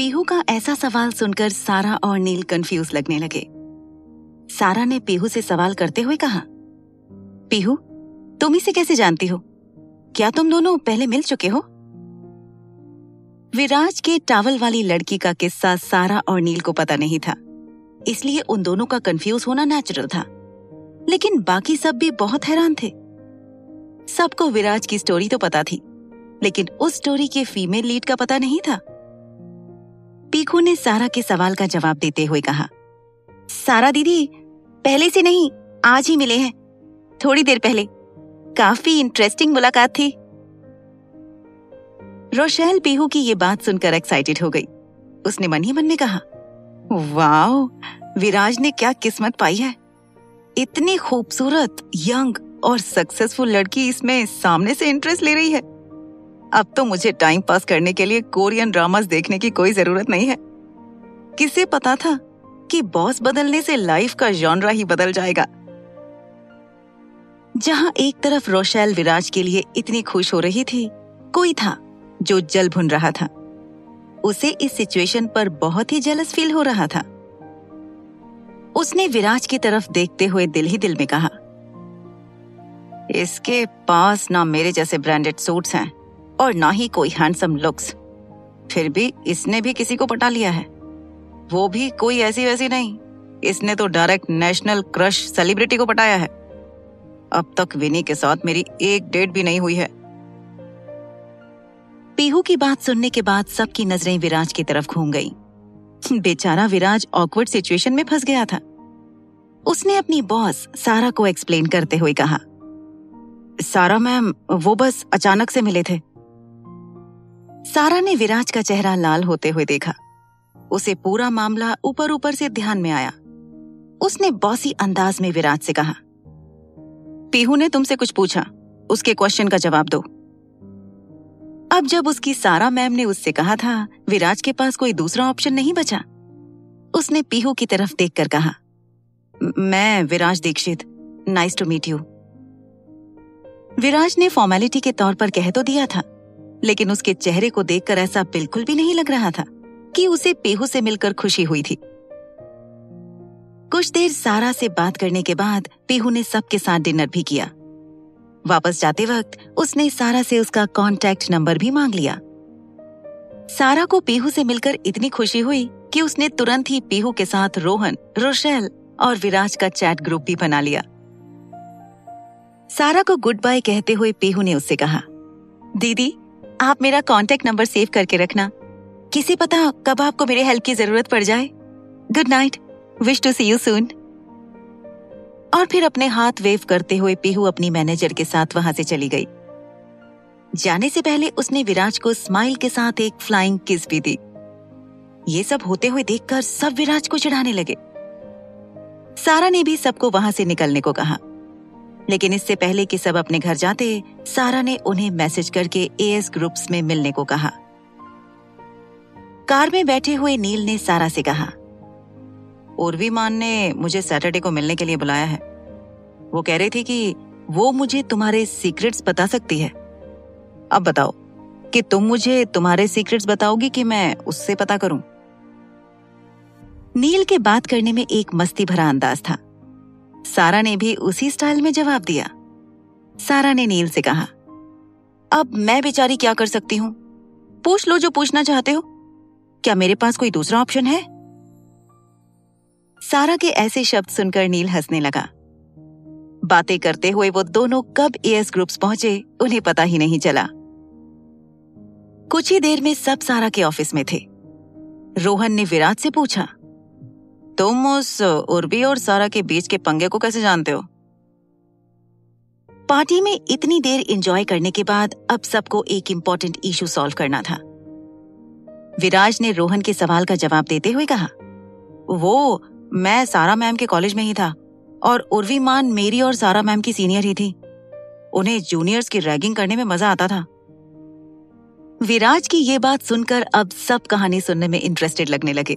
पीहू का ऐसा सवाल सुनकर सारा और नील कंफ्यूज लगने लगे। सारा ने पीहू से सवाल करते हुए कहा, पीहू, तुम इसे कैसे जानती हो? क्या तुम दोनों पहले मिल चुके हो? विराज के टावल वाली लड़की का किस्सा सारा और नील को पता नहीं था, इसलिए उन दोनों का कंफ्यूज होना नेचुरल था। लेकिन बाकी सब भी बहुत हैरान थे। सबको विराज की स्टोरी तो पता थी, लेकिन उस स्टोरी के फीमेल लीड का पता नहीं था। पीकू ने सारा के सवाल का जवाब देते हुए कहा, सारा दीदी, पहले से नहीं, आज ही मिले हैं। थोड़ी देर पहले, काफ़ी इंटरेस्टिंग मुलाकात थी। रोशैल पीहू की ये बात सुनकर एक्साइटेड हो गई। उसने मन ही मन में कहा, वाओ, विराज ने क्या किस्मत पाई है। इतनी खूबसूरत, यंग और सक्सेसफुल लड़की इसमें सामने से इंटरेस्ट ले रही है। अब तो मुझे टाइम पास करने के लिए कोरियन ड्रामास देखने की कोई ज़रूरत नहीं है। किसे पता था कि बॉस बदलने से लाइफ का जॉनरा ही बदल जाएगा। जहाँ एक तरफ़ रोशैल विराज के लिए इतनी खुश हो रही थी, कोई था जो जल भुन रहा था। उसे इस सिचुएशन पर बहुत ही जलस फील हो रहा था। उसने विराज की तरफ़ देखते हुए दिल ही दिल में कहा, इसके पास ना मेरे जैसे ब्रांडेड सूट्स हैं। और ना ही कोई हैंडसम लुक्स फिर भी इसने भी किसी को पटा लिया है। वो भी कोई ऐसी वैसी नहीं। इसने तो डायरेक्ट नेशनल क्रश सेलिब्रिटी को पटाया है। अब तक विनी के साथ मेरी एक डेट भी नहीं हुई है। पीहू की बात सुनने के बाद सबकी नज़रें विराज की तरफ़ घूम गई। बेचारा विराज ऑकवर्ड सिचुएशन में फंस गया था। उसने अपनी बॉस सारा को एक्सप्लेन करते हुए कहा, सारा मैम, वो बस अचानक से मिले थे। सारा ने विराज का चेहरा लाल होते हुए देखा। उसे पूरा मामला ऊपर ऊपर से ध्यान में आया। उसने बॉसी अंदाज में विराज से कहा, पीहू ने तुमसे कुछ पूछा, उसके क्वेश्चन का जवाब दो। अब जब उसकी सारा मैम ने उससे कहा था, विराज के पास कोई दूसरा ऑप्शन नहीं बचा। उसने पीहू की तरफ़ देखकर कहा, मैं Viraj Dixit nice to meet you Viraj ने फॉर्मेलिटी के तौर पर कह तो दिया था। लेकिन उसके चेहरे को देखकर ऐसा बिल्कुल भी नहीं लग रहा था कि उसे पेहू से मिलकर खुशी हुई थी। कुछ देर सारा से बात करने के बाद पेहू ने सबके साथ डिनर भी किया। वापस जाते वक्त उसने सारा से उसका कांटेक्ट नंबर भी मांग लिया। सारा को पेहू से मिलकर इतनी खुशी हुई कि उसने तुरंत ही पेहू के साथ रोहन, रोशेल और विराज का चैट ग्रुप भी बना लिया। सारा को गुड बाय कहते हुए पेहू ने उससे कहा, दीदी आप मेरा कॉन्टेक्ट नंबर सेव करके रखना। किसी पता कब आपको मेरे हेल्प की ज़रूरत पड़ जाए। Good night wish to see you soon और फिर अपने हाथ वेव करते हुए पीहू अपनी मैनेजर के साथ वहाँ से चली गई। जाने से पहले उसने विराज को स्माइल के साथ एक फ्लाइंग किस भी दी। ये सब होते हुए देखकर सब विराज को चिढ़ाने लगे। सारा ने भी सबको वहाँ से निकलने को कहा। लेकिन इससे पहले कि सब अपने घर जाते, सारा ने उन्हें मैसेज करके एएस ग्रुप्स में मिलने को कहा। कार में बैठे हुए नील ने सारा से कहा, उर्वी मान ने मुझे सैटरडे को मिलने के लिए बुलाया है। वो कह रही थी कि वो मुझे तुम्हारे सीक्रेट्स बता सकती है। अब बताओ, कि तुम मुझे तुम्हारे सीक्रेट्स बताओगी कि मैं उससे पता करूँ? नील के बात करने में एक मस्ती भरा अंदाज था। सारा ने भी उसी स्टाइल में जवाब दिया। सारा ने नील से कहा, अब मैं बेचारी क्या कर सकती हूँ? पूछ लो जो पूछना चाहते हो। क्या मेरे पास कोई दूसरा ऑप्शन है? सारा के ऐसे शब्द सुनकर नील हंसने लगा। बातें करते हुए वो दोनों कब एएस ग्रुप्स पहुँचे, उन्हें पता ही नहीं चला। कुछ ही देर में सब सारा के ऑफ़िस में थे। रोहन ने विराट से पूछा तुम उस उर्बी और सारा के बीच के पंगे को कैसे जानते हो? पार्टी में इतनी देर एंजॉय करने के बाद अब सबको एक इम्पोर्टेंट इशू सॉल्व करना था। विराज ने रोहन के सवाल का जवाब देते हुए कहा, वो, मैं सारा मैम के कॉलेज में ही था और उर्वी मान मेरी और सारा मैम की सीनियर ही थी। उन्हें जूनियर्स की रैगिंग करने में मज़ा आता था। विराज की ये बात सुनकर अब सब कहानी सुनने में इंटरेस्टेड लगने लगे।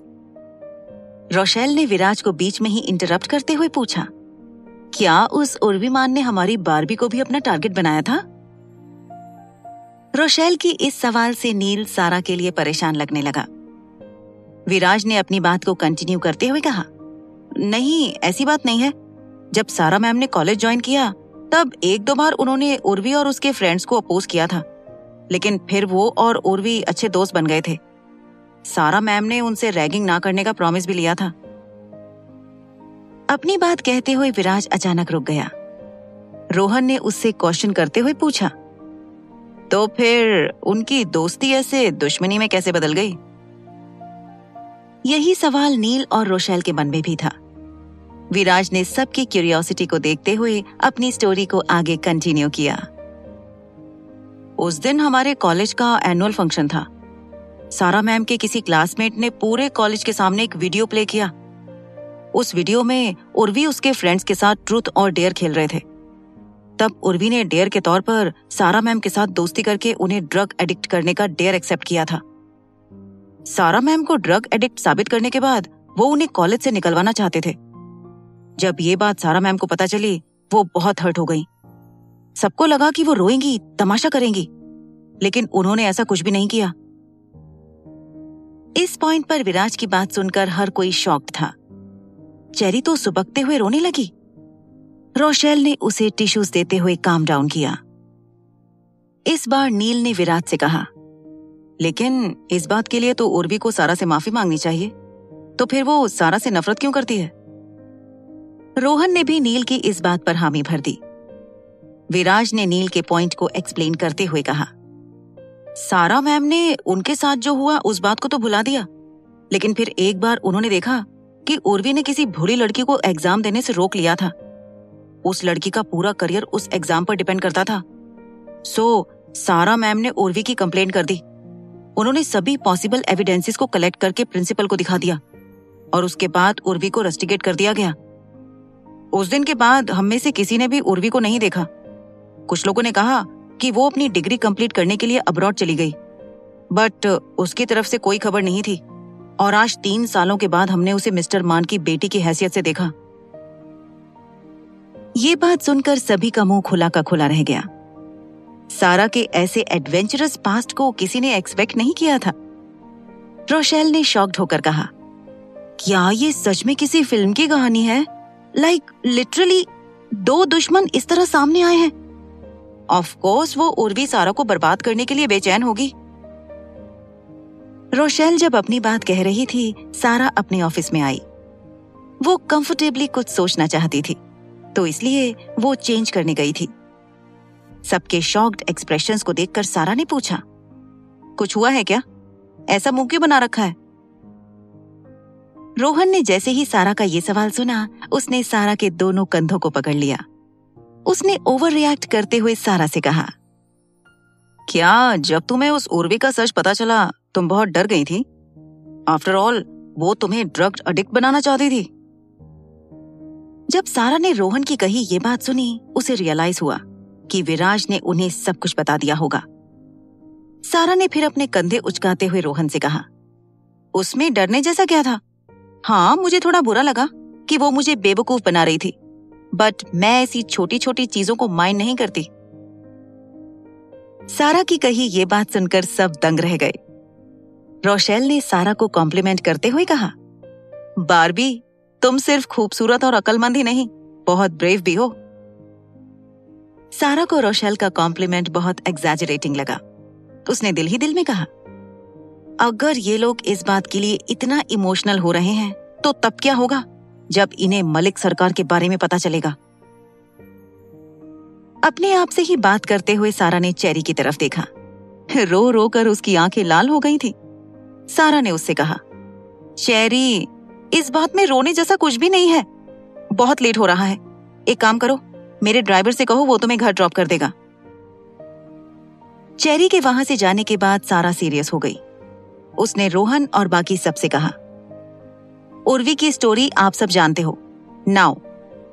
रोशेल ने विराज को बीच में ही इंटरप्ट करते हुए पूछा, क्या उस उर्वीमान ने हमारी बारबी को भी अपना टारगेट बनाया था? रोशेल की इस सवाल से नील सारा के लिए परेशान लगने लगा। विराज ने अपनी बात को कंटिन्यू करते हुए कहा, नहीं, ऐसी बात नहीं है। जब सारा मैम ने कॉलेज ज्वाइन किया, तब एक दो बार उन्होंने उर्वी और उसके फ्रेंड्स को अपोज किया था। लेकिन फिर वो और उर्वी अच्छे दोस्त बन गए थे। सारा मैम ने उनसे रैगिंग ना करने का प्रॉमिस भी लिया था। अपनी बात कहते हुए विराज अचानक रुक गया। रोहन ने उससे क्वेश्चन करते हुए पूछा तो फिर उनकी दोस्ती ऐसे दुश्मनी में कैसे बदल गई? यही सवाल नील और रोशेल के मन में भी था। विराज ने सबकी क्यूरियोसिटी को देखते हुए अपनी स्टोरी को आगे कंटिन्यू किया। उस दिन हमारे कॉलेज का एनुअल फ़ंक्शन था। सारा मैम के किसी क्लासमेट ने पूरे कॉलेज के सामने एक वीडियो प्ले किया। उस वीडियो में उर्वी उसके फ्रेंड्स के साथ ट्रूथ और डेयर खेल रहे थे। तब उर्वी ने डेयर के तौर पर सारा मैम के साथ दोस्ती करके उन्हें ड्रग एडिक्ट करने का डेयर एक्सेप्ट किया था। सारा मैम को ड्रग एडिक्ट साबित करने के बाद वो उन्हें कॉलेज से निकलवाना चाहते थे। जब ये बात सारा मैम को पता चली, वो बहुत हर्ट हो गई। सबको लगा कि वो रोएँगी, तमाशा करेंगी। लेकिन उन्होंने ऐसा कुछ भी नहीं किया। इस पॉइंट पर विराज की बात सुनकर हर कोई शॉक्ड था। चेरी तो सुबकते हुए रोने लगी। रोशेल ने उसे टिश्यूज देते हुए काम डाउन किया। इस बार नील ने विराज से कहा, लेकिन इस बात के लिए तो उर्वी को सारा से माफ़ी मांगनी चाहिए। तो फिर वो सारा से नफरत क्यों करती है? रोहन ने भी नील की इस बात पर हामी भर दी। विराज ने नील के पॉइंट को एक्सप्लेन करते हुए कहा सारा मैम ने उनके साथ जो हुआ, उस बात को तो भुला दिया। लेकिन फिर एक बार उन्होंने देखा कि उर्वी ने किसी भूरी लड़की को एग्ज़ाम देने से रोक लिया था। उस लड़की का पूरा करियर उस एग्ज़ाम पर डिपेंड करता था। सो, सारा मैम ने उर्वी की कंप्लेंट कर दी। उन्होंने सभी पॉसिबल एविडेंसेस को कलेक्ट करके प्रिंसिपल को दिखा दिया और उसके बाद उर्वी को रस्टिकेट कर दिया गया। उस दिन के बाद हम में से किसी ने भी उर्वी को नहीं देखा। कुछ लोगों ने कहा कि वो अपनी डिग्री कंप्लीट करने के लिए अब्रॉड चली गई। बट उसकी तरफ़ से कोई खबर नहीं थी। और आज तीन सालों के बाद हमने उसे मिस्टर मान की बेटी की हैसियत से देखा। ये बात सुनकर सभी का मुँह खुला का खुला रह गया। सारा के ऐसे एडवेंचरस पास्ट को किसी ने एक्सपेक्ट नहीं किया था। रोशेल ने शॉक्ड होकर कहा क्या ये सच में किसी फ़िल्म की कहानी है? लाइक like, लिटरली दो दुश्मन इस तरह सामने आए हैं। ऑफ़ कोर्स वो उर्वी सारा को बर्बाद करने के लिए बेचैन होगी। रोशेल जब अपनी बात कह रही थी, सारा अपने ऑफ़िस में आई। वो कंफर्टेबली कुछ सोचना चाहती थी तो इसलिए वो चेंज करने गई थी। सबके शॉक्ड एक्सप्रेशन को देखकर सारा ने पूछा, कुछ हुआ है क्या? ऐसा मुँह क्यों बना रखा है? रोहन ने जैसे ही सारा का ये सवाल सुना, उसने सारा के दोनों कंधों को पकड़ लिया। उसने ओवर रिएक्ट करते हुए सारा से कहा, क्या जब तुम्हें उस उर्वी का सच पता चला, तुम बहुत डर गई थी? आफ्टर ऑल वो तुम्हें ड्रग अडिक्ट बनाना चाहती थी. जब सारा ने रोहन की कही ये बात सुनी, उसे रियलाइज़ हुआ कि विराज ने उन्हें सब कुछ बता दिया होगा। सारा ने फिर अपने कंधे उचकाते हुए रोहन से कहा, उसमें डरने जैसा क्या था? हाँ मुझे थोड़ा बुरा लगा कि वो मुझे बेवकूफ़ बना रही थी। बट मैं ऐसी छोटी छोटी चीज़ों को माइंड नहीं करती। सारा की कही ये बात सुनकर सब दंग रह गए। रोशेल ने सारा को कॉम्प्लीमेंट करते हुए कहा, बारबी, तुम सिर्फ़ खूबसूरत और अकलमंद ही नहीं, बहुत ब्रेव भी हो। सारा को रोशेल का कॉम्प्लीमेंट बहुत एग्जैजरेटिंग लगा। उसने दिल ही दिल में कहा, अगर ये लोग इस बात के लिए इतना इमोशनल हो रहे हैं तो तब क्या होगा? जब इन्हें मलिक सरकार के बारे में पता चलेगा। अपने आप से ही बात करते हुए सारा ने चेरी की तरफ़ देखा। रो रो कर उसकी आँखें लाल हो गई थी। सारा ने उससे कहा, चेरी, इस बात में रोने जैसा कुछ भी नहीं है। बहुत लेट हो रहा है। एक काम करो, मेरे ड्राइवर से कहो वो तुम्हें घर ड्रॉप कर देगा. चेरी के वहाँ से जाने के बाद सारा सीरियस हो गई। उसने रोहन और बाकी सबसे कहा उर्वी की स्टोरी आप सब जानते हो। नाउ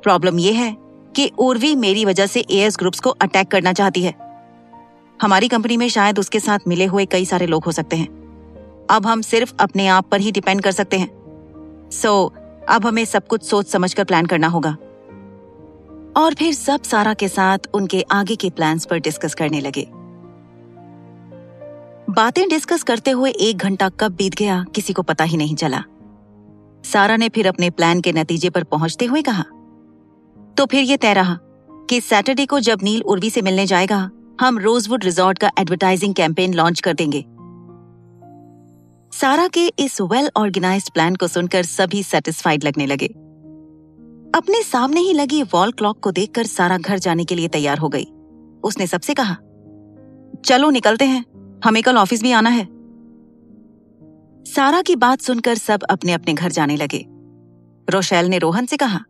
प्रॉब्लम यह है कि उर्वी मेरी वजह से एएस ग्रुप्स को अटैक करना चाहती है। हमारी कंपनी में शायद उसके साथ मिले हुए कई सारे लोग हो सकते हैं। अब हम सिर्फ़ अपने आप पर ही डिपेंड कर सकते हैं। सो so, अब हमें सब कुछ सोच समझकर प्लान करना होगा। और फिर सब सारा के साथ उनके आगे के प्लान्स पर डिस्कस करने लगे। बातें डिस्कस करते हुए एक घंटा कब बीत गया किसी को पता ही नहीं चला। सारा ने फिर अपने प्लान के नतीजे पर पहुँचते हुए कहा तो फिर ये तय रहा कि सैटरडे को जब नील उर्वी से मिलने जाएगा, हम रोजवुड रिजॉर्ट का एडवर्टाइजिंग कैंपेन लॉन्च कर देंगे. सारा के इस वेल ऑर्गेनाइज प्लान को सुनकर सभी सेटिस्फाइड लगने लगे। अपने सामने ही लगी वॉल क्लॉक को देखकर सारा घर जाने के लिए तैयार हो गई। उसने सबसे कहा, चलो निकलते हैं, हमें कल ऑफ़िस भी आना है। सारा की बात सुनकर सब अपने अपने घर जाने लगे। रोशैल ने रोहन से कहा,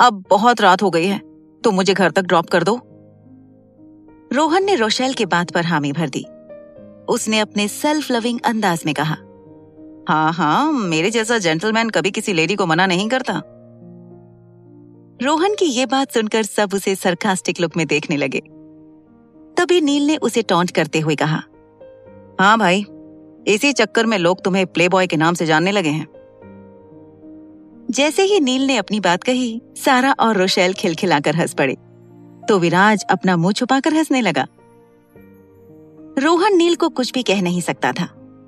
अब बहुत रात हो गई है तो मुझे घर तक ड्रॉप कर दो। रोहन ने रोशैल के बात पर हामी भर दी। उसने अपने सेल्फ लविंग अंदाज में कहा हाँ हाँ मेरे जैसा जेंटलमैन कभी किसी लेडी को मना नहीं करता। रोहन की ये बात सुनकर सब उसे सरकास्टिक लुक में देखने लगे। तभी नील ने उसे टॉन्ट करते हुए कहा हाँ भाई इसी चक्कर में लोग तुम्हें प्ले बॉय के नाम से जानने लगे हैं। जैसे ही नील ने अपनी बात कही, सारा और रोशेल खिलखिलाकर हंस पड़े। तो विराज अपना मुँह छुपाकर हंसने लगा। रोहन नील को कुछ भी कह नहीं सकता था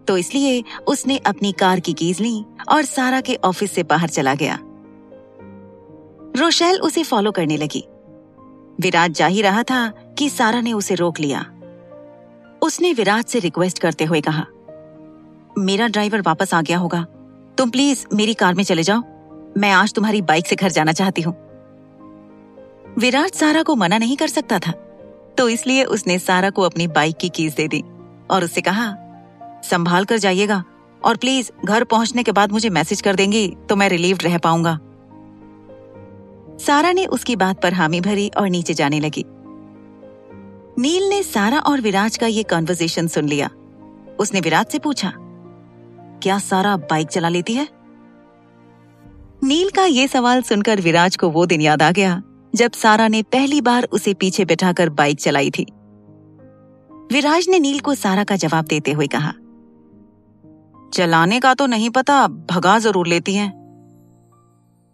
तो इसलिए उसने अपनी कार की कीज ली और सारा के ऑफ़िस से बाहर चला गया। रोशैल उसे फॉलो करने लगी। विराज जा ही रहा था कि सारा ने उसे रोक लिया। उसने विराज से रिक्वेस्ट करते हुए कहा मेरा ड्राइवर वापस आ गया होगा। तुम प्लीज़ मेरी कार में चले जाओ। मैं आज तुम्हारी बाइक से घर जाना चाहती हूँ। विराट सारा को मना नहीं कर सकता था तो इसलिए उसने सारा को अपनी बाइक की कीज दे दी और उससे कहा, संभाल कर जाइएगा और प्लीज़ घर पहुँचने के बाद मुझे मैसेज कर देंगी तो मैं रिलीव रह पाऊँगा। सारा ने उसकी बात पर हामी भरी और नीचे जाने लगी। नील ने सारा और विराज का ये कॉन्वर्जेशन सुन लिया। उसने विराज से पूछा क्या सारा बाइक चला लेती है? नील का ये सवाल सुनकर विराज को वो दिन याद आ गया, जब सारा ने पहली बार उसे पीछे बैठाकर बाइक चलाई थी। विराज ने नील को सारा का जवाब देते हुए कहा, चलाने का तो नहीं पता, भगा ज़रूर लेती हैं।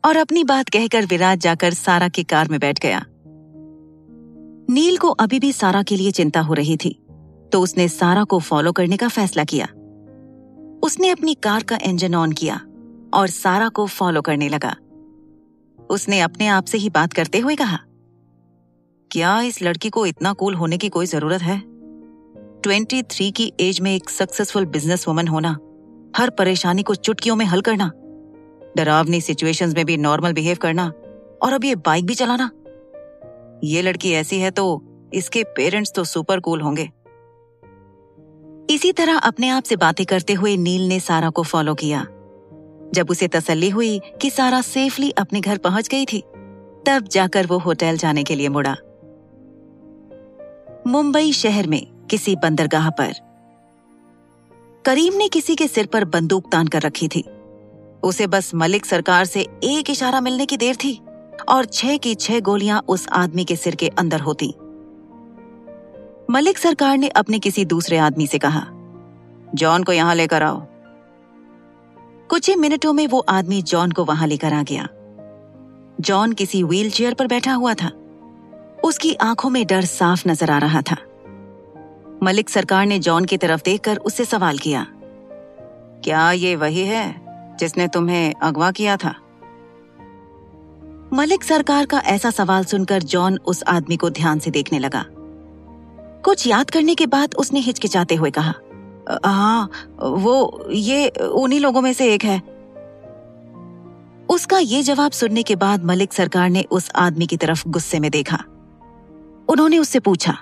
और अपनी बात कहकर विराज जाकर सारा की कार में बैठ गया। नील को अभी भी सारा के लिए चिंता हो रही थी तो उसने सारा को फॉलो करने का फैसला किया। उसने अपनी कार का इंजन ऑन किया और सारा को फॉलो करने लगा। उसने अपने आप से ही बात करते हुए कहा, क्या इस लड़की को इतना कूल होने की कोई ज़रूरत है? 23 की एज में एक सक्सेसफुल बिज़नेस वुमन होना, हर परेशानी को चुटकियों में हल करना, डरावनी सिचुएशंस में भी नॉर्मल बिहेव करना और अब ये बाइक भी चलाना। ये लड़की ऐसी है तो इसके पेरेंट्स तो सुपर कूल होंगे। इसी तरह अपने आप से बातें करते हुए नील ने सारा को फॉलो किया। जब उसे तसल्ली हुई कि सारा सेफली अपने घर पहुँच गई थी, तब जाकर वो होटल जाने के लिए मुड़ा। मुंबई शहर में किसी बंदरगाह पर। करीम ने किसी के सिर पर बंदूक तान कर रखी थी। उसे बस मलिक सरकार से एक इशारा मिलने की देर थी और छह की छह गोलियाँ उस आदमी के सिर के अंदर होती। मलिक सरकार ने अपने किसी दूसरे आदमी से कहा, जॉन को यहाँ लेकर आओ। कुछ ही मिनटों में वो आदमी जॉन को वहाँ लेकर आ गया। जॉन किसी व्हील चेयर पर बैठा हुआ था। उसकी आँखों में डर साफ़ नज़र आ रहा था। मलिक सरकार ने जॉन की तरफ़ देखकर उससे सवाल किया, क्या ये वही है जिसने तुम्हें अगवा किया था? मलिक सरकार का ऐसा सवाल सुनकर जॉन उस आदमी को ध्यान से देखने लगा। कुछ याद करने के बाद उसने हिचकिचाते हुए कहा हाँ वो, ये, उन्हीं लोगों में से एक है। उसका ये जवाब सुनने के बाद मलिक सरकार ने उस आदमी की तरफ़ गुस्से में देखा। उन्होंने उससे पूछा,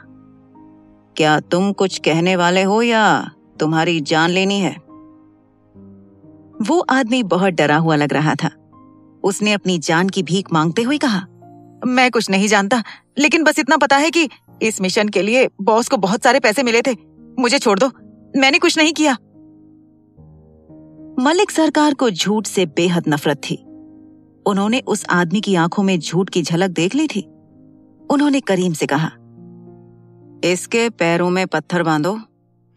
क्या तुम कुछ कहने वाले हो या तुम्हारी जान लेनी है? वो आदमी बहुत डरा हुआ लग रहा था। उसने अपनी जान की भीख मांगते हुए कहा, मैं कुछ नहीं जानता, लेकिन बस इतना पता है कि इस मिशन के लिए बॉस को बहुत सारे पैसे मिले थे। मुझे छोड़ दो। मैंने कुछ नहीं किया। मलिक सरकार को झूठ से बेहद नफरत थी। उन्होंने उस आदमी की आँखों में झूठ की झलक देख ली थी। उन्होंने करीम से कहा, इसके पैरों में पत्थर बांधो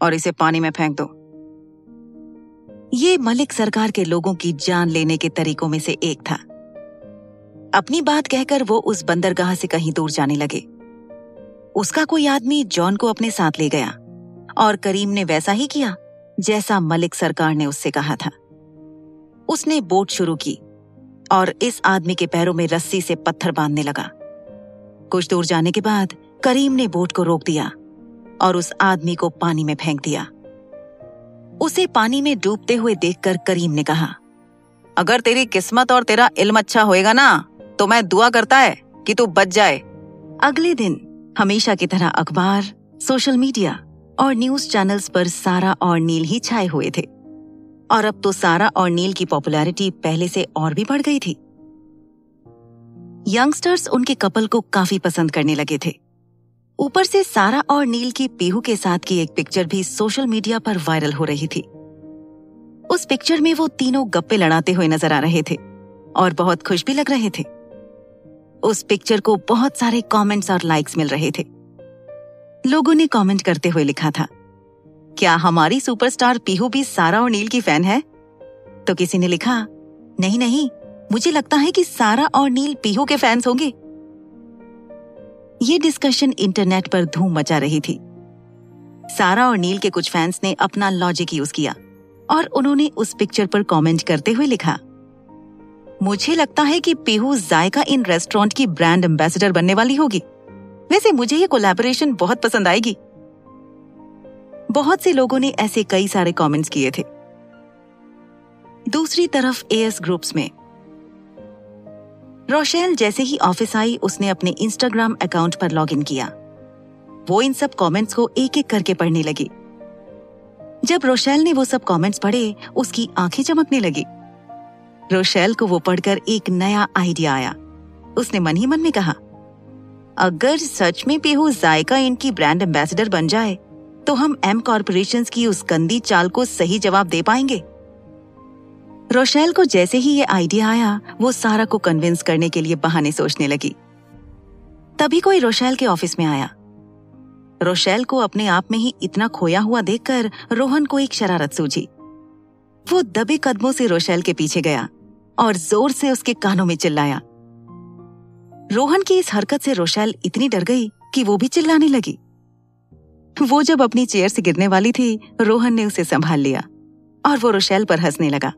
और इसे पानी में फेंक दो। ये मलिक सरकार के लोगों की जान लेने के तरीकों में से एक था। अपनी बात कहकर वो उस बंदरगाह से कहीं दूर जाने लगे। उसका कोई आदमी जॉन को अपने साथ ले गया। और करीम ने वैसा ही किया, जैसा मलिक सरकार ने उससे कहा था। उसने बोट शुरू की और इस आदमी के पैरों में रस्सी से पत्थर बांधने लगा। कुछ दूर जाने के बाद करीम ने बोट को रोक दिया और उस आदमी को पानी में फेंक दिया। उसे पानी में डूबते हुए देखकर करीम ने कहा, अगर तेरी किस्मत और तेरा इल्म अच्छा होएगा ना तो मैं दुआ करता है कि तू बच जाए। अगले दिन हमेशा की तरह अखबार, सोशल मीडिया और न्यूज़ चैनल्स पर सारा और नील ही छाए हुए थे। और अब तो सारा और नील की पॉपुलैरिटी पहले से और भी बढ़ गई थी। यंगस्टर्स उनके कपल को काफ़ी पसंद करने लगे थे। ऊपर से सारा और नील की पीहू के साथ की एक पिक्चर भी सोशल मीडिया पर वायरल हो रही थी। उस पिक्चर में वो तीनों गप्पे लड़ाते हुए नज़र आ रहे थे और बहुत खुश भी लग रहे थे। उस पिक्चर को बहुत सारे कमेंट्स और लाइक्स मिल रहे थे। लोगों ने कमेंट करते हुए लिखा था, क्या हमारी सुपरस्टार पीहू भी सारा और नील की फ़ैन है? तो किसी ने लिखा, नहीं नहीं, मुझे लगता है कि सारा और नील पीहू के फैंस होंगे। ये डिस्कशन इंटरनेट पर धूम मचा रही थी। सारा और नील के कुछ फैंस ने अपना लॉजिक यूज़ किया और उन्होंने उस पिक्चर पर कमेंट करते हुए लिखा मुझे लगता है कि पीहू जायका इन रेस्टोरेंट की ब्रांड एम्बेसडर बनने वाली होगी। वैसे मुझे ये कोलैबोरेशन बहुत पसंद आएगी। बहुत से लोगों ने ऐसे कई सारे कमेंट्स किए थे। दूसरी तरफ़ एएस ग्रुप्स में, रोशेल जैसे ही ऑफ़िस आई, उसने अपने इंस्टाग्राम अकाउंट पर लॉगिन किया। वो इन सब कमेंट्स को एक एक करके पढ़ने लगी। जब रोशेल ने वो सब कमेंट्स पढ़े, उसकी आँखें चमकने लगी। रोशेल को वो पढ़कर एक नया आइडिया आया। उसने मन ही मन में कहा, अगर सच में पेहू जायका इनकी ब्रांड एम्बेसडर बन जाए तो हम एम कॉरपोरेशन की उस गंदी चाल को सही जवाब दे पाएँगे। रोशेल को जैसे ही ये आइडिया आया, वो सारा को कन्विंस करने के लिए बहाने सोचने लगी। तभी कोई रोशेल के ऑफ़िस में आया। रोशेल को अपने आप में ही इतना खोया हुआ देखकर रोहन को एक शरारत सूझी। वो दबे कदमों से रोशेल के पीछे गया। और ज़ोर से उसके कानों में चिल्लाया। रोहन की इस हरकत से रोशेल इतनी डर गई कि वो भी चिल्लाने लगी। वो जब अपनी चेयर से गिरने वाली थी, रोहन ने उसे संभाल लिया और वो रोशेल पर हंसने लगा।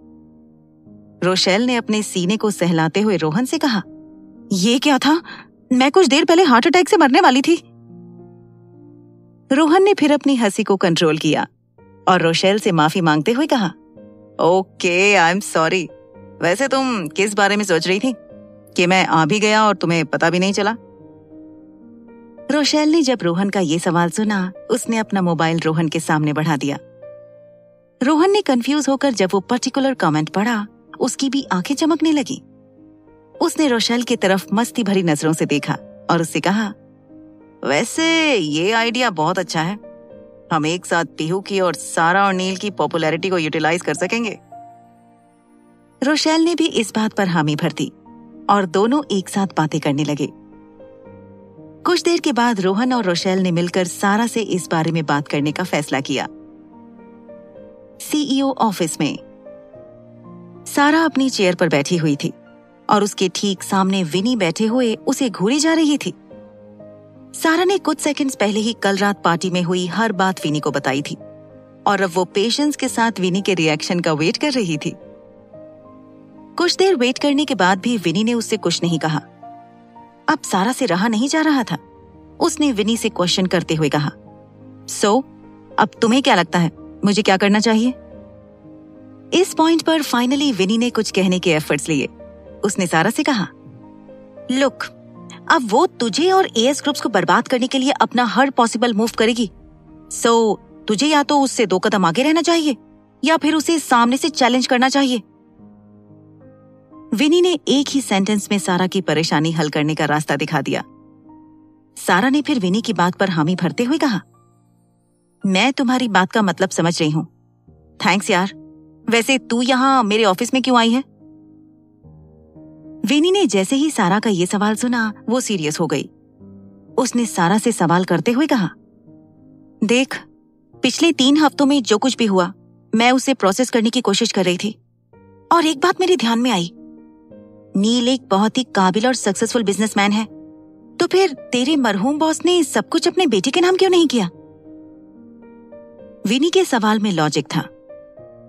रोशेल ने अपने सीने को सहलाते हुए रोहन से कहा, ये क्या था? मैं कुछ देर पहले हार्ट अटैक से मरने वाली थी। रोहन ने फिर अपनी हँसी को कंट्रोल किया और रोशेल से माफ़ी मांगते हुए कहा, ओके, आई एम सॉरी। वैसे तुम किस बारे में सोच रही थी? कि मैं आ भी गया और तुम्हें पता भी नहीं चला? रोशेल ने जब रोहन का ये सवाल सुना, उसने अपना मोबाइल रोहन के सामने बढ़ा दिया। रोहन ने कंफ्यूज होकर जब वो पर्टिकुलर कमेंट पढ़ा, उसकी भी आँखें चमकने लगी। उसने रोशेल की तरफ़ मस्ती भरी नज़रों से देखा और उससे कहा, वैसे ये आइडिया बहुत अच्छा है। हम एक साथ पीहू की और सारा और नील की पॉपुलैरिटी को यूटिलाइज कर सकेंगे। रोशेल ने भी इस बात पर हामी भर दी और दोनों एक साथ बातें करने लगे। कुछ देर के बाद रोहन और रोशेल ने मिलकर सारा से इस बारे में बात करने का फैसला किया। सीईओ ऑफ़िस में। सारा अपनी चेयर पर बैठी हुई थी और उसके ठीक सामने विनी बैठे हुए उसे घूरी जा रही थी। सारा ने कुछ सेकंड्स पहले ही कल रात पार्टी में हुई हर बात विनी को बताई थी और अब वो पेशेंस के साथ विनी के रिएक्शन का वेट कर रही थी। कुछ देर वेट करने के बाद भी विनी ने उससे कुछ नहीं कहा। अब सारा से रहा नहीं जा रहा था। उसने विनी से क्वेश्चन करते हुए कहा सो so, अब तुम्हें क्या लगता है? मुझे क्या करना चाहिए? इस पॉइंट पर फाइनली विनी ने कुछ कहने के एफर्ट्स लिए। उसने सारा से कहा लुक अब वो तुझे और एएस ग्रुप्स को बर्बाद करने के लिए अपना हर पॉसिबल मूव करेगी। सो so, तुझे या तो उससे दो कदम आगे रहना चाहिए या फिर उसे सामने से चैलेंज करना चाहिए। विनी ने एक ही सेंटेंस में सारा की परेशानी हल करने का रास्ता दिखा दिया। सारा ने फिर विनी की बात पर हामी भरते हुए कहा, मैं तुम्हारी बात का मतलब समझ रही हूँ। थैंक्स यार। वैसे तू यहाँ मेरे ऑफ़िस में क्यों आई है? विनी ने जैसे ही सारा का ये सवाल सुना, वो सीरियस हो गई। उसने सारा से सवाल करते हुए कहा, देख, पिछले तीन हफ्तों में जो कुछ भी हुआ, मैं उसे प्रोसेस करने की कोशिश कर रही थी। और एक बात मेरे ध्यान में आई नील एक बहुत ही काबिल और सक्सेसफुल बिजनेसमैन है। तो फिर तेरे मरहूम बॉस ने सब कुछ अपने बेटे के नाम क्यों नहीं किया? विनी के सवाल में लॉजिक था।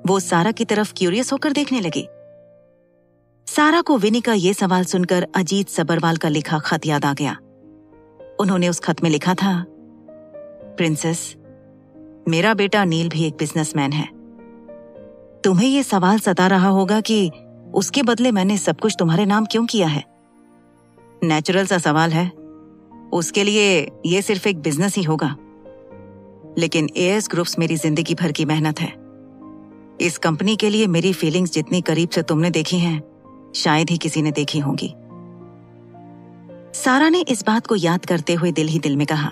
वो सारा की तरफ़ क्यूरियस होकर देखने लगी। सारा को विनी का यह सवाल सुनकर अजीत सबरवाल का लिखा खत याद आ गया। उन्होंने उस खत में लिखा था प्रिंसेस मेरा बेटा नील भी एक बिजनेसमैन है। तुम्हें यह सवाल सता रहा होगा कि उसके बदले मैंने सब कुछ तुम्हारे नाम क्यों किया है? नेचुरल सा सवाल है। उसके लिए ये सिर्फ़ एक बिज़नेस ही होगा। लेकिन एएस ग्रुप्स मेरी ज़िंदगी भर की मेहनत है। इस कंपनी के लिए मेरी फीलिंग्स जितनी करीब से तुमने देखी हैं, शायद ही किसी ने देखी होंगी। सारा ने इस बात को याद करते हुए दिल ही दिल में कहा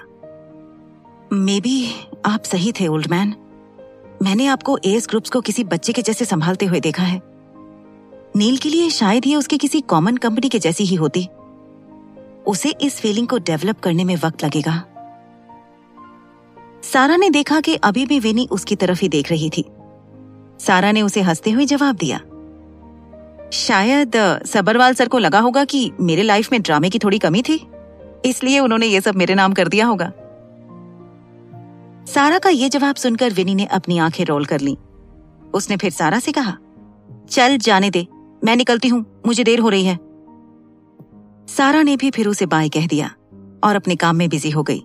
मे बी आप सही थे ओल्ड मैन मैंने आपको एएस ग्रुप्स को किसी बच्चे के जैसे संभालते हुए देखा है। नील के लिए शायद ये उसकी किसी कॉमन कंपनी के जैसी ही होती। उसे इस फीलिंग को डेवलप करने में वक्त लगेगा। सारा ने देखा कि अभी भी विनी उसकी तरफ़ ही देख रही थी। सारा ने उसे हँसते हुए जवाब दिया। शायद सबरवाल सर को लगा होगा कि मेरे लाइफ में ड्रामे की थोड़ी कमी थी। इसलिए उन्होंने ये सब मेरे नाम कर दिया होगा। सारा का ये जवाब सुनकर विनी ने अपनी आँखें रोल कर ली। उसने फिर सारा से कहा, चल, जाने दे। मैं निकलती हूँ, मुझे देर हो रही है। सारा ने भी फिर उसे बाय कह दिया और अपने काम में बिज़ी हो गई।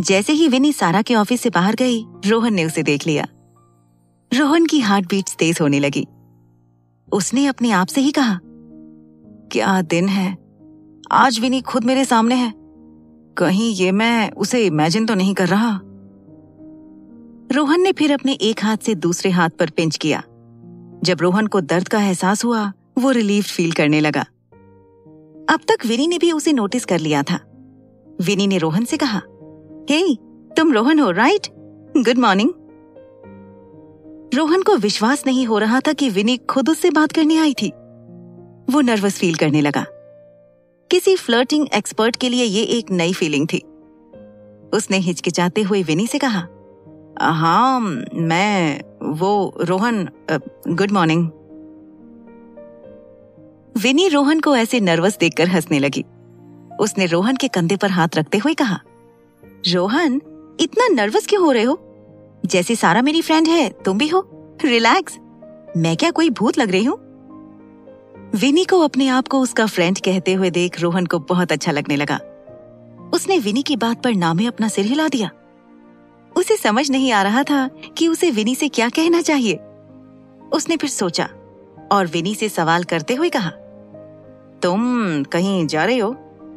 जैसे ही विनी सारा के ऑफ़िस से बाहर गई, रोहन ने उसे देख लिया। रोहन की हार्ट बीट तेज होने लगी। उसने अपने आप से ही कहा, क्या दिन है? आज विनी खुद मेरे सामने है। कहीं ये मैं उसे इमेजिन तो नहीं कर रहा। रोहन ने फिर अपने एक हाथ से दूसरे हाथ पर पिंच किया। जब रोहन को दर्द का एहसास हुआ वो रिलीफ फील करने लगा। अब तक विनी ने भी उसे नोटिस कर लिया था। विनी ने रोहन से कहा हे hey, तुम रोहन हो राइट गुड मॉर्निंग रोहन को विश्वास नहीं हो रहा था कि विनी खुद उससे बात करने आई थी। वो नर्वस फील करने लगा। किसी फ्लर्टिंग एक्सपर्ट के लिए ये एक नई फीलिंग थी। उसने हिचकिचाते हुए विनी से कहा हाँ मैं, वो, Rohan good morning Vinny Rohan को ऐसे नर्वस देखकर हंसने लगी। उसने रोहन के कंधे पर हाथ रखते हुए कहा, रोहन, इतना नर्वस क्यों हो रहे हो? जैसे सारा मेरी फ्रेंड है, तुम भी हो। रिलैक्स मैं क्या कोई भूत लग रही हूँ? विनी को अपने आप को उसका फ्रेंड कहते हुए देख रोहन को बहुत अच्छा लगने लगा। उसने विनी की बात पर नामे अपना सिर हिला दिया। उसे समझ नहीं आ रहा था कि उसे विनी से क्या कहना चाहिए। उसने फिर सोचा और विनी से सवाल करते हुए कहा, तुम कहीं जा रही हो?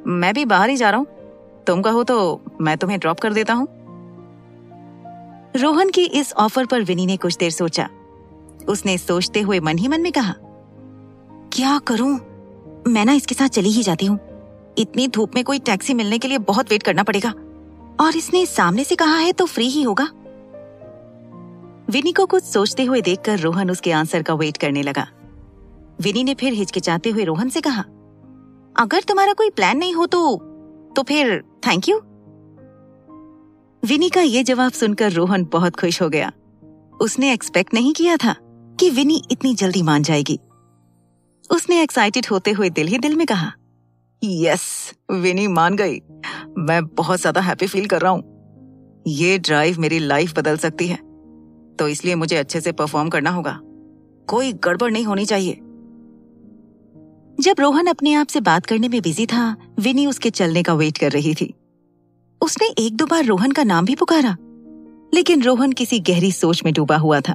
मैं भी बाहर ही जा रहा हूँ। तुम कहो तो मैं तुम्हें ड्रॉप कर देता हूँ। रोहन की इस ऑफ़र पर विनी ने कुछ देर सोचा। उसने सोचते हुए मन ही मन में कहा, क्या करूँ? मैं ना इसके साथ चली ही जाती हूँ। इतनी धूप में कोई टैक्सी मिलने के लिए बहुत वेट करना पड़ेगा। और इसने सामने से कहा है तो फ्री ही होगा। विनी को कुछ सोचते हुए देखकर रोहन उसके आंसर का वेट करने लगा। विनी ने फिर हिचकिचाते हुए रोहन से कहा, अगर तुम्हारा कोई प्लान नहीं हो तो तो फिर थैंक यू विनी का ये जवाब सुनकर रोहन बहुत खुश हो गया। उसने एक्सपेक्ट नहीं किया था कि विनी इतनी जल्दी मान जाएगी। उसने एक्साइटेड होते हुए दिल ही दिल में कहा यस विनी मान गई। मैं बहुत ज़्यादा हैप्पी फील कर रहा हूँ। ये ड्राइव मेरी लाइफ बदल सकती है। तो इसलिए मुझे अच्छे से परफॉर्म करना होगा। कोई गड़बड़ नहीं होनी चाहिए। जब रोहन अपने आप से बात करने में बिज़ी था विनी उसके चलने का वेट कर रही थी। उसने एक दो बार रोहन का नाम भी पुकारा, लेकिन रोहन किसी गहरी सोच में डूबा हुआ था।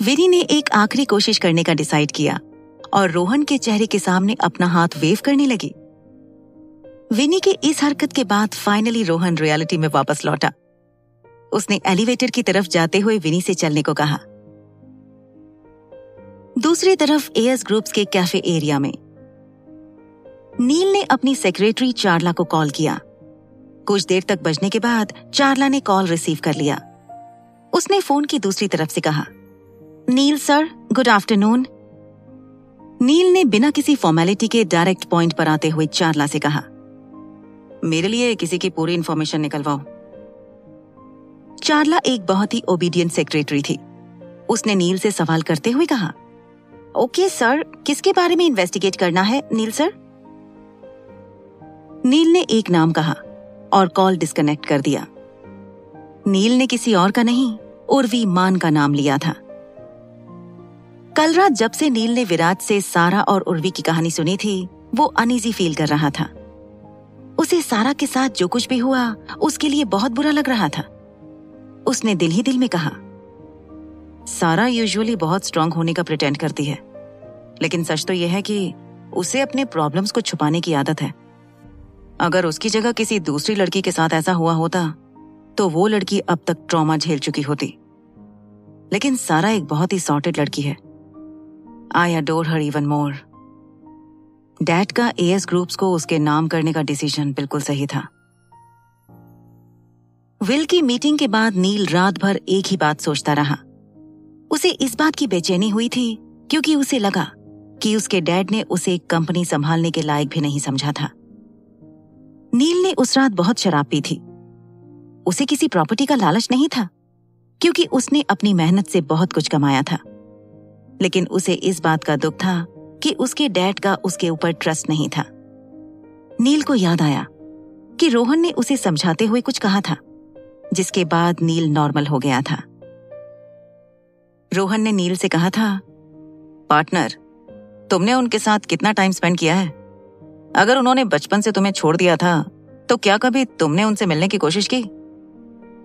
विनी ने एक आखिरी कोशिश करने का डिसाइड किया, और रोहन के चेहरे के सामने अपना हाथ वेव करने लगी। विनी के इस हरकत के बाद फाइनली रोहन रियलिटी में वापस लौटा। उसने एलिवेटर की तरफ़ जाते हुए विनी से चलने को कहा। दूसरी तरफ़ एएस ग्रुप्स के कैफ़े एरिया में। नील ने अपनी सेक्रेटरी चारला को कॉल किया। कुछ देर तक बजने के बाद चारला ने कॉल रिसीव कर लिया। उसने फ़ोन की दूसरी तरफ़ से कहा, Neel sir good afternoon Neel ने बिना किसी फॉर्मेलिटी के डायरेक्ट पॉइंट पर आते हुए चारला से कहा मेरे लिए किसी की पूरी इंफॉर्मेशन निकलवाओ। चारला एक बहुत ही ओबीडियंट सेक्रेटरी थी। उसने नील से सवाल करते हुए कहा ओके सर किसके बारे में इन्वेस्टिगेट करना है, नील सर नील ने एक नाम कहा और कॉल डिस्कनेक्ट कर दिया। नील ने किसी और का नहीं, उर्वी मान का नाम लिया था। कल रात जब से नील ने विराट से सारा और उर्वी की कहानी सुनी थी, वो अनईजी फील कर रहा था। उसे सारा के साथ जो कुछ भी हुआ, उसके लिए बहुत बुरा लग रहा था। उसने दिल ही दिल में कहा, सारा यूजुअली बहुत स्ट्रांग होने का प्रिटेंड करती है। लेकिन सच तो यह है कि उसे अपने प्रॉब्लम्स को छुपाने की आदत है। अगर उसकी जगह किसी दूसरी लड़की के साथ ऐसा हुआ होता तो वो लड़की अब तक ट्रॉमा झेल चुकी होती। लेकिन सारा एक बहुत ही सॉर्टेड लड़की है। I adore her even more dad का एएस ग्रुप्स को उसके नाम करने का डिसीज़न बिल्कुल सही था। विल की मीटिंग के बाद नील रात भर एक ही बात सोचता रहा। उसे इस बात की बेचैनी हुई थी, क्योंकि उसे लगा कि उसके डैड ने उसे कंपनी संभालने के लायक भी नहीं समझा था। नील ने उस रात बहुत शराब पी थी। उसे किसी प्रॉपर्टी का लालच नहीं था, क्योंकि उसने अपनी मेहनत से बहुत कुछ कमाया था। लेकिन उसे इस बात का दुख था कि उसके डैड का उसके ऊपर ट्रस्ट नहीं था। नील को याद आया कि रोहन ने उसे समझाते हुए कुछ कहा था, जिसके बाद नील नॉर्मल हो गया था। रोहन ने नील से कहा था, पार्टनर, तुमने उनके साथ कितना टाइम स्पेंड किया है? अगर उन्होंने बचपन से तुम्हें छोड़ दिया था तो क्या कभी तुमने उनसे मिलने की कोशिश की?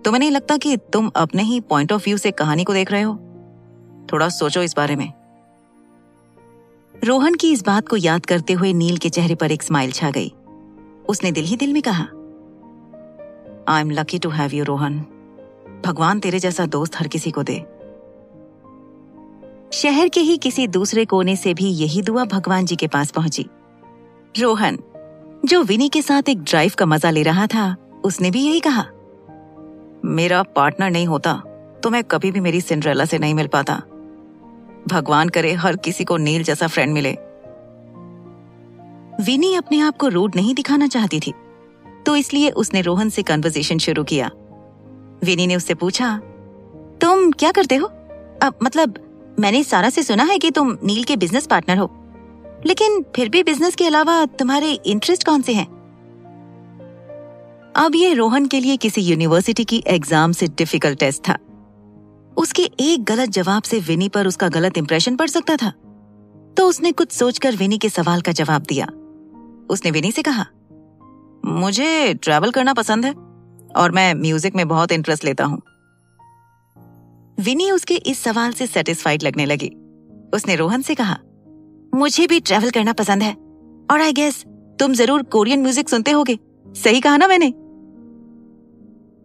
तुम्हें नहीं लगता कि तुम अपने ही पॉइंट ऑफ़ व्यू से कहानी को देख रहे हो? थोड़ा सोचो इस बारे में। रोहन की इस बात को याद करते हुए नील के चेहरे पर एक स्माइल छा गई। उसने दिल ही दिल में कहा I am lucky to have you Rohan. भगवान तेरे जैसा दोस्त हर किसी को दे। शहर के ही किसी दूसरे कोने से भी यही दुआ भगवान जी के पास पहुँची। रोहन, जो विनी के साथ एक ड्राइव का मज़ा ले रहा था, उसने भी यही कहा, मेरा पार्टनर नहीं होता तो मैं कभी भी मेरी सिंड्रेला से नहीं मिल पाता। भगवान करे हर किसी को नील जैसा फ्रेंड मिले। विनी अपने आप को रूड नहीं दिखाना चाहती थी तो इसलिए उसने रोहन से कन्वर्सेशन शुरू किया। विनी ने उससे पूछा, तुम क्या करते हो? अब मतलब मैंने सारा से सुना है कि तुम नील के बिज़नेस पार्टनर हो, लेकिन फिर भी बिज़नेस के अलावा तुम्हारे इंटरेस्ट कौन से हैं? अब ये रोहन के लिए किसी यूनिवर्सिटी की एग्ज़ाम से डिफ़िकल्ट टेस्ट था। उसके एक गलत जवाब से विनी पर उसका गलत इंप्रेशन पड़ सकता था। तो उसने कुछ सोचकर विनी के सवाल का जवाब दिया। उसने विनी से कहा, मुझे ट्रैवल करना पसंद है और मैं म्यूज़िक में बहुत इंटरेस्ट लेता हूँ। विनी उसके इस सवाल से सेटिस्फाइड लगने लगी। उसने रोहन से कहा, मुझे भी ट्रैवल करना पसंद है और आई गेस तुम ज़रूर कोरियन म्यूज़िक सुनते होगे। सही कहा ना मैंने?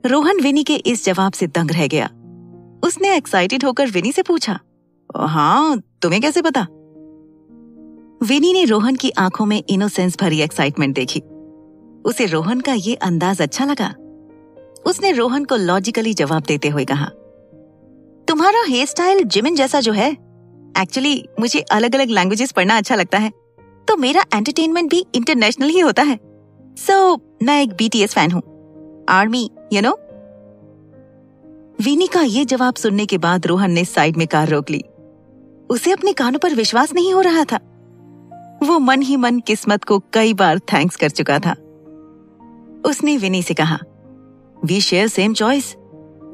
रोहन विनी के इस जवाब से दंग रह गया। उसने एक्साइटेड होकर विनी से पूछा हाँ तुम्हें कैसे पता? विनी ने रोहन की आँखों में इनोसेंस भरी एक्साइटमेंट देखी। उसे रोहन का ये अंदाज अच्छा लगा। उसने रोहन को लॉजिकली जवाब देते हुए कहा तुम्हारा हेयर स्टाइल जिमिन जैसा जो है। एक्चुअली मुझे अलग अलग लैंग्वेजेस पढ़ना अच्छा लगता है। तो मेरा एंटरटेनमेंट भी इंटरनेशनल ही होता है। सो so, मैं एक बीटीएस फ़ैन हूँ। आर्मी यू नो विनी का ये जवाब सुनने के बाद रोहन ने साइड में कार रोक ली। उसे अपने कानों पर विश्वास नहीं हो रहा था। वो मन ही मन किस्मत को कई बार थैंक्स कर चुका था। उसने विनी से कहा वी शेयर सेम चॉइस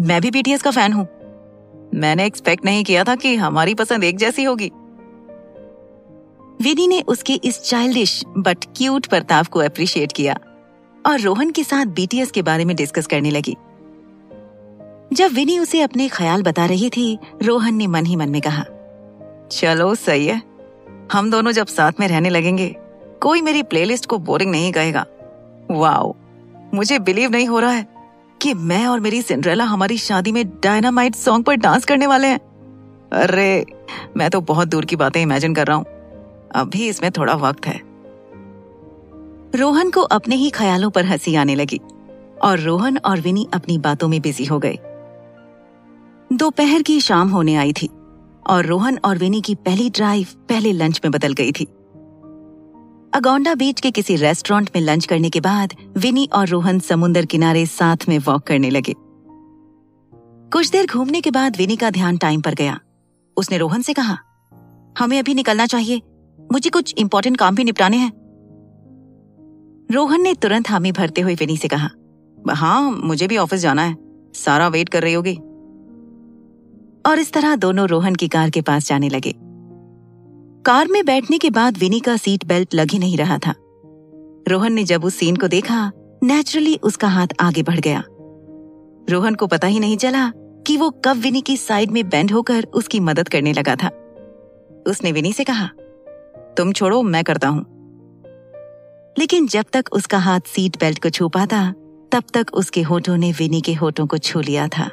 मैं भी बीटीएस का फ़ैन हूँ। मैंने एक्सपेक्ट नहीं किया था कि हमारी पसंद एक जैसी होगी. विनी ने उसके इस चाइल्डिश बट क्यूट बर्ताव को अप्रिशिएट किया और रोहन के साथ बीटीएस के बारे में डिस्कस करने लगी। जब विनी उसे अपने ख्याल बता रही थी, रोहन ने मन ही मन में कहा, चलो, सही है। हम दोनों जब साथ में रहने लगेंगे, कोई मेरी प्लेलिस्ट को बोरिंग नहीं कहेगा। वाओ, मुझे बिलीव नहीं हो रहा है कि मैं और मेरी सिंड्रेला हमारी शादी में डायनामाइट सॉन्ग पर डांस करने वाले हैं। अरे, मैं तो बहुत दूर की बातें इमेजिन कर रहा हूँ। अभी इसमें थोड़ा वक्त है। रोहन को अपने ही ख्यालों पर हँसी आने लगी और रोहन और विनी अपनी बातों में बिज़ी हो गए। दोपहर की शाम होने आई थी और रोहन और विनी की पहली ड्राइव पहले लंच में बदल गई थी। अगोंडा बीच के किसी रेस्टोरेंट में लंच करने के बाद विनी और रोहन समुन्दर किनारे साथ में वॉक करने लगे। कुछ देर घूमने के बाद विनी का ध्यान टाइम पर गया। उसने रोहन से कहा, हमें अभी निकलना चाहिए। मुझे कुछ इंपॉर्टेंट काम भी निपटाने हैं। रोहन ने तुरंत हामी भरते हुए विनी से कहा हाँ मुझे भी ऑफ़िस जाना है। सारा वेट कर रही होगी। और इस तरह दोनों रोहन की कार के पास जाने लगे। कार में बैठने के बाद विनी का सीट बेल्ट लग ही नहीं रहा था। रोहन ने जब उस सीन को देखा नेचुरली उसका हाथ आगे बढ़ गया। रोहन को पता ही नहीं चला कि वो कब विनी की साइड में बेंड होकर उसकी मदद करने लगा था। उसने विनी से कहा, तुम छोड़ो, मैं करता हूँ। लेकिन जब तक उसका हाथ सीट बेल्ट को छू पाता, तब तक उसके होठों ने विनी के होठों को छू लिया था।